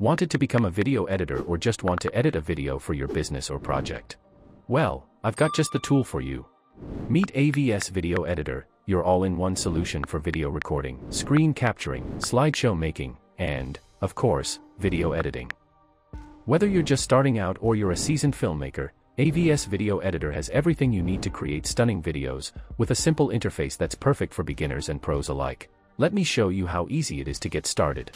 Wanted to become a video editor or just want to edit a video for your business or project? Well, I've got just the tool for you. Meet AVS Video Editor, your all-in-one solution for video recording, screen capturing, slideshow making, and, of course, video editing. Whether you're just starting out or you're a seasoned filmmaker, AVS Video Editor has everything you need to create stunning videos, with a simple interface that's perfect for beginners and pros alike. Let me show you how easy it is to get started.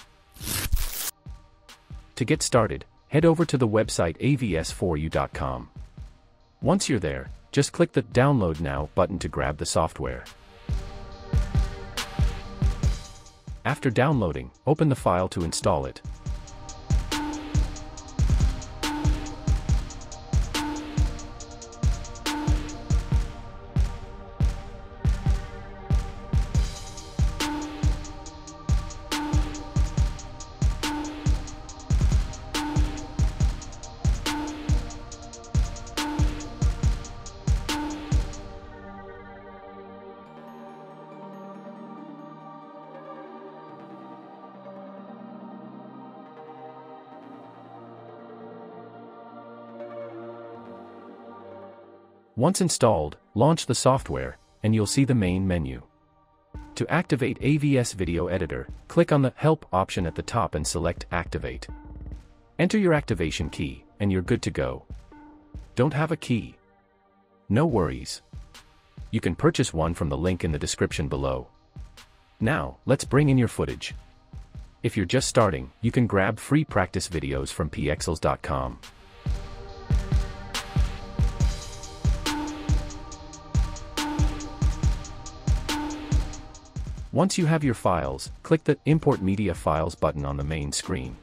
To get started, head over to the website avs4u.com. Once you're there, just click the Download Now button to grab the software. After downloading, open the file to install it. Once installed, launch the software, and you'll see the main menu. To activate AVS Video Editor, click on the Help option at the top and select Activate. Enter your activation key, and you're good to go. Don't have a key? No worries. You can purchase one from the link in the description below. Now, let's bring in your footage. If you're just starting, you can grab free practice videos from pexels.com. Once you have your files, click the Import Media Files button on the main screen.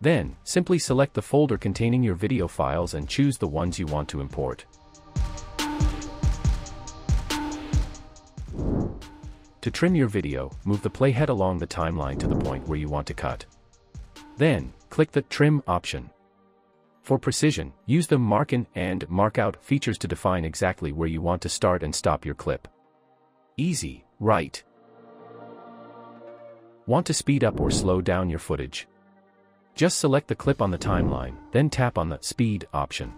Then, simply select the folder containing your video files and choose the ones you want to import. To trim your video, move the playhead along the timeline to the point where you want to cut. Then, click the Trim option. For precision, use the Mark in and Mark out features to define exactly where you want to start and stop your clip. Easy, right? Want to speed up or slow down your footage? Just select the clip on the timeline, then tap on the Speed option.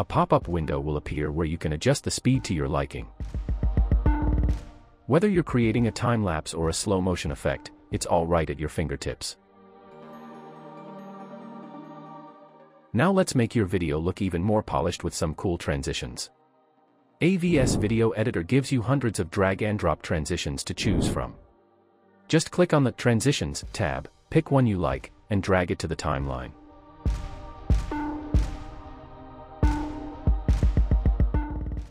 A pop-up window will appear where you can adjust the speed to your liking. Whether you're creating a time-lapse or a slow-motion effect, it's all right at your fingertips. Now let's make your video look even more polished with some cool transitions. AVS Video Editor gives you hundreds of drag and drop transitions to choose from. Just click on the Transitions tab, pick one you like, and drag it to the timeline.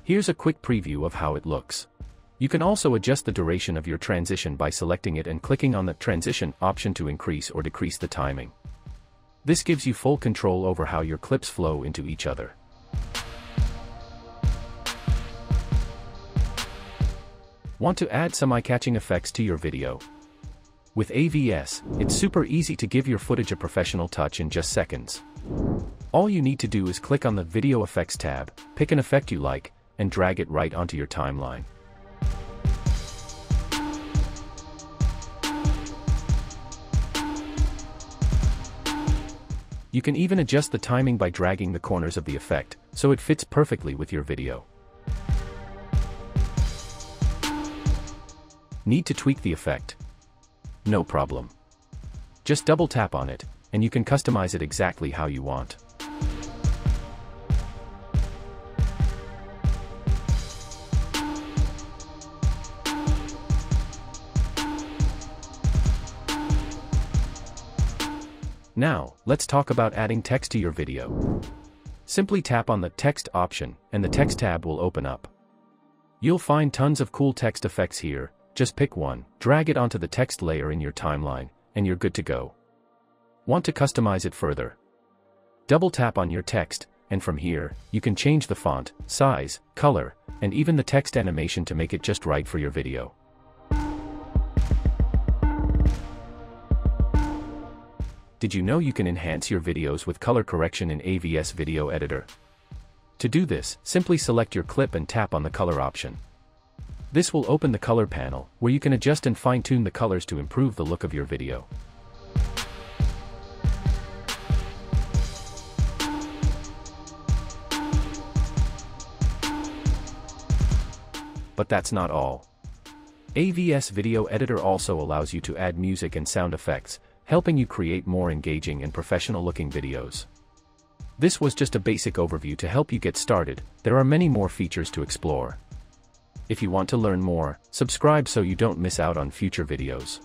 Here's a quick preview of how it looks. You can also adjust the duration of your transition by selecting it and clicking on the Transition option to increase or decrease the timing. This gives you full control over how your clips flow into each other. Want to add some eye-catching effects to your video? With AVS, it's super easy to give your footage a professional touch in just seconds. All you need to do is click on the Video Effects tab, pick an effect you like, and drag it right onto your timeline. You can even adjust the timing by dragging the corners of the effect, so it fits perfectly with your video. Need to tweak the effect? No problem. Just double tap on it, and you can customize it exactly how you want. Now, let's talk about adding text to your video. Simply tap on the Text option, and the Text tab will open up. You'll find tons of cool text effects here, just pick one, drag it onto the text layer in your timeline, and you're good to go. Want to customize it further? Double tap on your text, and from here, you can change the font, size, color, and even the text animation to make it just right for your video. Did you know you can enhance your videos with color correction in AVS Video Editor? To do this, simply select your clip and tap on the color option. This will open the color panel, where you can adjust and fine-tune the colors to improve the look of your video. But that's not all. AVS Video Editor also allows you to add music and sound effects, helping you create more engaging and professional-looking videos. This was just a basic overview to help you get started, there are many more features to explore. If you want to learn more, subscribe so you don't miss out on future videos.